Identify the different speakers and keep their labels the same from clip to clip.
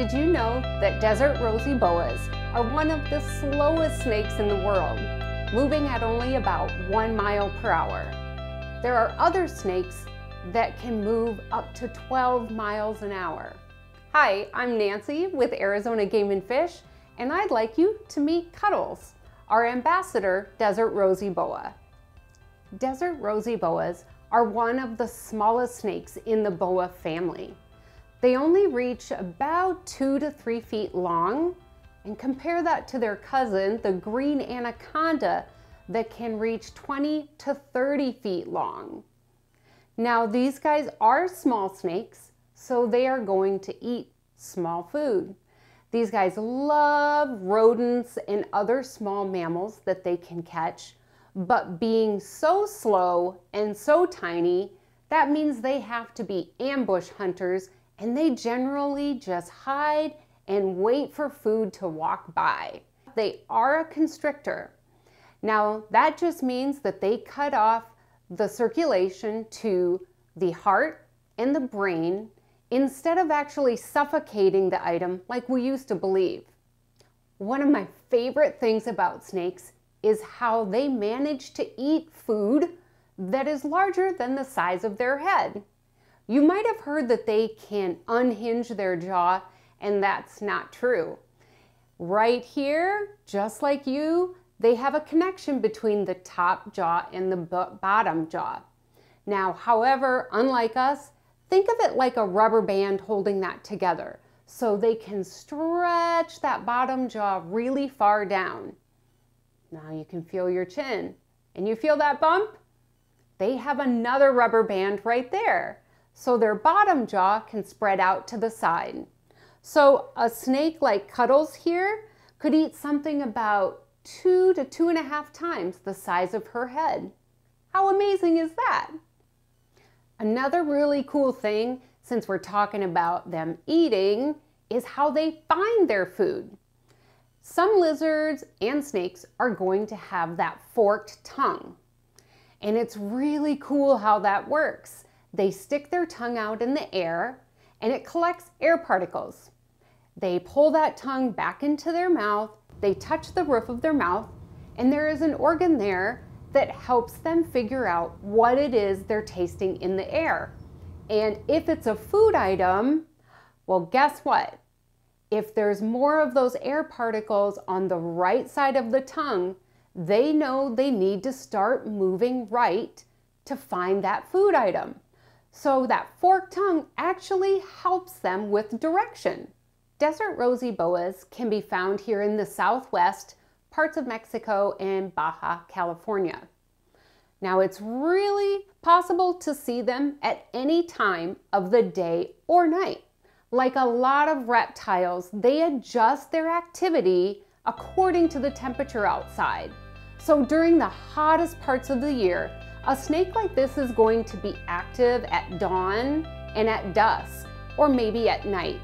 Speaker 1: Did you know that desert rosy boas are one of the slowest snakes in the world, moving at only about one mile per hour? There are other snakes that can move up to 12 miles an hour. Hi, I'm Nancy with Arizona Game and Fish, and I'd like you to meet Cuddles, our ambassador desert rosy boa. Desert rosy boas are one of the smallest snakes in the boa family. They only reach about two to three feet long, and compare that to their cousin, the green anaconda, that can reach 20 to 30 feet long. Now, these guys are small snakes, so they are going to eat small food. These guys love rodents and other small mammals that they can catch, but being so slow and so tiny, that means they have to be ambush hunters and they generally just hide and wait for food to walk by. They are a constrictor. Now, that just means that they cut off the circulation to the heart and the brain instead of actually suffocating the item like we used to believe. One of my favorite things about snakes is how they manage to eat food that is larger than the size of their head. You might have heard that they can unhinge their jaw, and that's not true. Right here, just like you, they have a connection between the top jaw and the bottom jaw. Now, however, unlike us, think of it like a rubber band holding that together so they can stretch that bottom jaw really far down. Now you can feel your chin. And you feel that bump? They have another rubber band right there so their bottom jaw can spread out to the side. So a snake like Cuddles here could eat something about two to two and a half times the size of her head. How amazing is that? Another really cool thing, since we're talking about them eating, is how they find their food. Some lizards and snakes are going to have that forked tongue. And it's really cool how that works. They stick their tongue out in the air and it collects air particles. They pull that tongue back into their mouth, they touch the roof of their mouth, and there is an organ there that helps them figure out what it is they're tasting in the air. And if it's a food item, well, guess what? If there's more of those air particles on the right side of the tongue, they know they need to start moving right to find that food item. So that forked tongue actually helps them with direction. Desert rosy boas can be found here in the southwest, parts of Mexico, and Baja California. Now it's really possible to see them at any time of the day or night. Like a lot of reptiles, they adjust their activity according to the temperature outside. So during the hottest parts of the year, a snake like this is going to be active at dawn and at dusk, or maybe at night.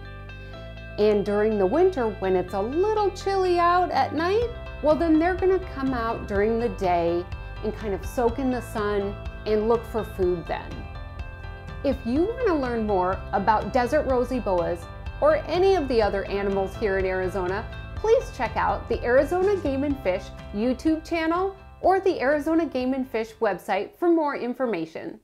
Speaker 1: And during the winter, when it's a little chilly out at night, well, then they're gonna come out during the day and kind of soak in the sun and look for food then. If you wanna learn more about desert rosy boas or any of the other animals here in Arizona, please check out the Arizona Game and Fish YouTube channel or the Arizona Game and Fish website for more information.